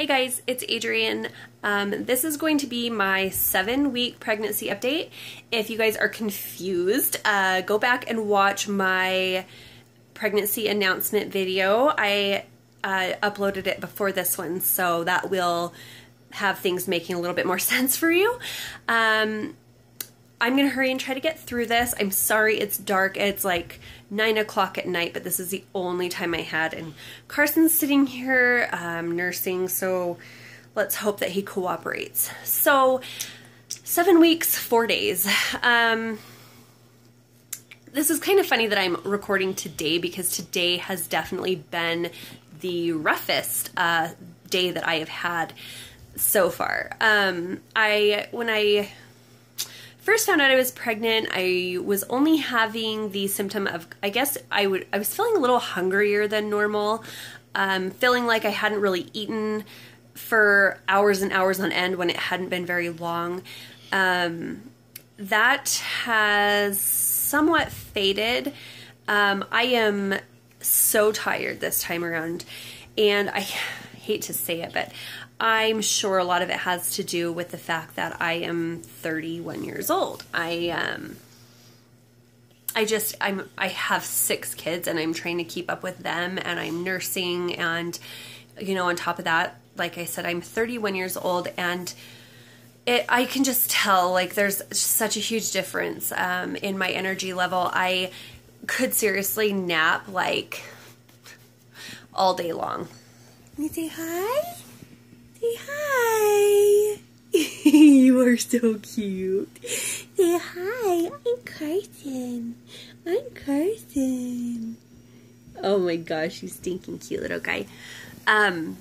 Hey guys, it's Adrienne. Um, this is going to be my seven week pregnancy update. If you guys are confused, uh, go back and watch my pregnancy announcement video. I uh, uploaded it before this one, so that will have things making a little bit more sense for you. Um, I'm gonna hurry and try to get through this. I'm sorry it's dark. It's like nine o'clock at night, but this is the only time I had. And Carson's sitting here um, nursing, so let's hope that he cooperates. So, seven weeks, four days. Um, this is kind of funny that I'm recording today because today has definitely been the roughest uh, day that I have had so far. Um, I when I first found out I was pregnant, I was only having the symptom of I guess I would I was feeling a little hungrier than normal, um, feeling like I hadn't really eaten for hours and hours on end when it hadn't been very long. Um, that has somewhat faded. Um, I am so tired this time around, and I hate to say it, but I'm sure a lot of it has to do with the fact that I am 31 years old. I um I just I'm I have six kids and I'm trying to keep up with them and I'm nursing and you know on top of that like I said I'm 31 years old and it I can just tell like there's such a huge difference um, in my energy level. I could seriously nap like all day long. You say hi? Say hi. you are so cute. Say hi. I'm Carson. I'm Carson. Oh my gosh, you stinking cute little guy. Um,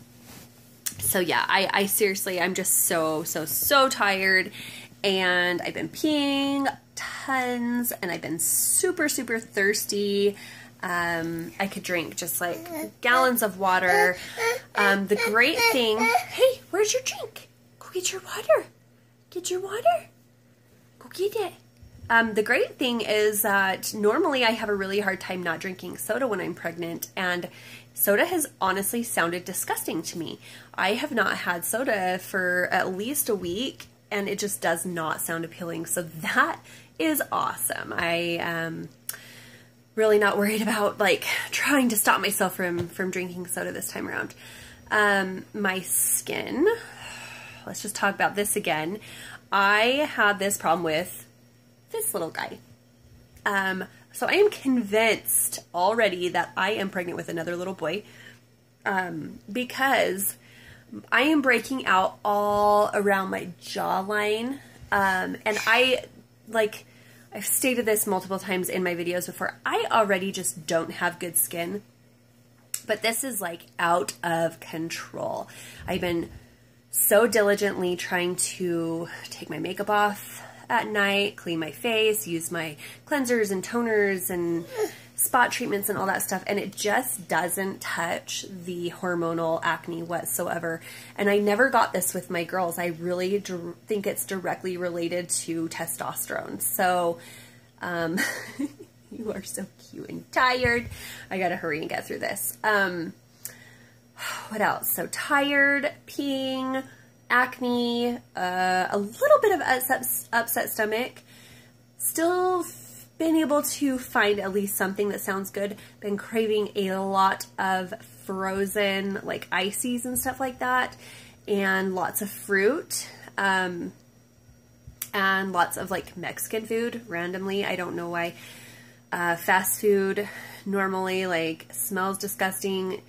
so yeah, I, I seriously, I'm just so, so, so tired. And I've been peeing tons and I've been super, super thirsty. Um, I could drink just like gallons of water. Um, the great thing, hey, where's your drink? Go get your water. Get your water. Go get it. Um, the great thing is that normally I have a really hard time not drinking soda when I'm pregnant, and soda has honestly sounded disgusting to me. I have not had soda for at least a week, and it just does not sound appealing. So that is awesome. I um, really not worried about like trying to stop myself from from drinking soda this time around. Um, my skin. Let's just talk about this again. I had this problem with this little guy. Um, so I am convinced already that I am pregnant with another little boy um, because I am breaking out all around my jawline. Um, and I like I've stated this multiple times in my videos before. I already just don't have good skin, but this is like out of control. I've been so diligently trying to take my makeup off at night, clean my face, use my cleansers and toners and spot treatments and all that stuff, and it just doesn't touch the hormonal acne whatsoever. And I never got this with my girls. I really think it's directly related to testosterone. So, um, you are so cute and tired. I gotta hurry and get through this. Um, what else? So tired, peeing, acne, uh, a little bit of upset, upset stomach, still been able to find at least something that sounds good. Been craving a lot of frozen like ices and stuff like that and lots of fruit um, and lots of like Mexican food randomly. I don't know why. Uh, fast food normally like smells disgusting.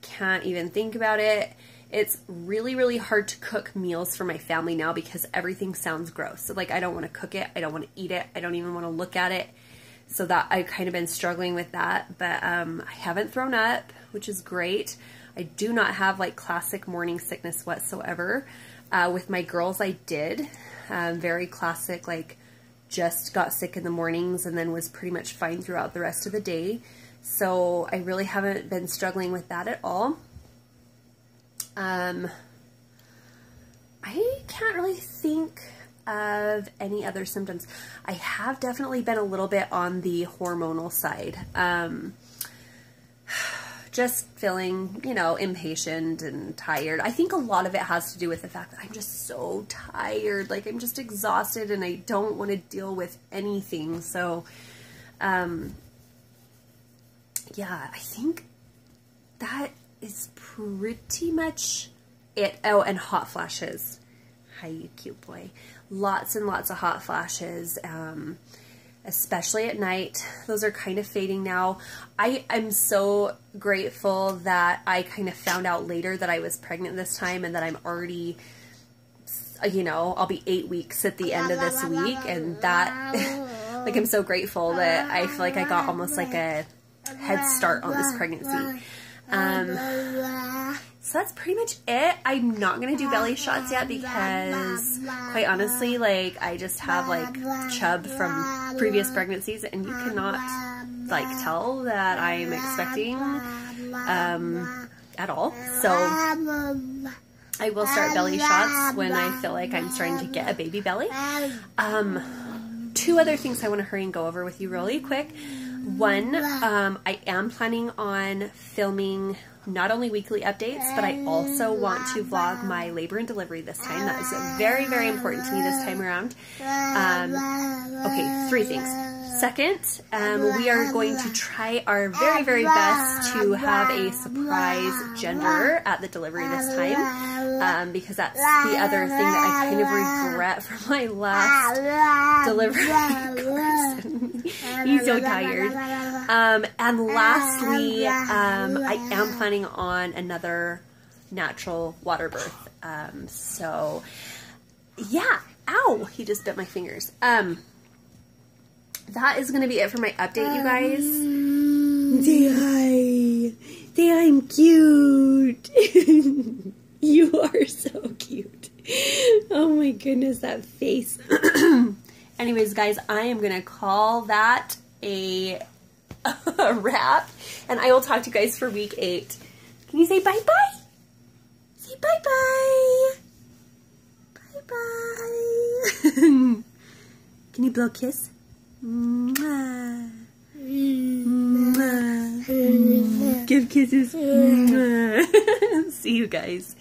Can't even think about it. It's really, really hard to cook meals for my family now because everything sounds gross. So, like, I don't want to cook it. I don't want to eat it. I don't even want to look at it. So that I've kind of been struggling with that, but um, I haven't thrown up, which is great. I do not have like classic morning sickness whatsoever. Uh, with my girls, I did. Um, very classic, like just got sick in the mornings and then was pretty much fine throughout the rest of the day. So I really haven't been struggling with that at all. Um, I can't really think of any other symptoms. I have definitely been a little bit on the hormonal side. Um, just feeling, you know, impatient and tired. I think a lot of it has to do with the fact that I'm just so tired. Like I'm just exhausted and I don't want to deal with anything. So, um, yeah, I think that is pretty much it. Oh, and hot flashes. Hi, you cute boy. Lots and lots of hot flashes. Um, especially at night. Those are kind of fading now. I am so grateful that I kind of found out later that I was pregnant this time and that I'm already, you know, I'll be eight weeks at the end of this week. And that, like, I'm so grateful that I feel like I got almost like a head start on this pregnancy. Um, so that's pretty much it. I'm not going to do belly shots yet because quite honestly, like I just have like chub from previous pregnancies and you cannot like tell that I'm expecting um, at all. So I will start belly shots when I feel like I'm starting to get a baby belly. Um, two other things I want to hurry and go over with you really quick. One, um, I am planning on filming not only weekly updates, but I also want to vlog my labor and delivery this time. That is very, very important to me this time around. Um, okay, three things. Second, um, we are going to try our very, very best to have a surprise gender at the delivery this time, um, because that's the other thing that I kind of regret from my last delivery. He's so tired. Um, and lastly, um, I am planning on another natural water birth. Um, so, yeah. Ow! He just bit my fingers. Um, that is going to be it for my update, you guys. Say hi. Say I'm cute. you are so cute. Oh my goodness, that face. Anyways, guys, I am going to call that a, a wrap. And I will talk to you guys for week eight. Can you say bye-bye? Say bye-bye. Bye-bye. Can you blow a kiss? Mwah. Mwah. Give kisses. See you guys.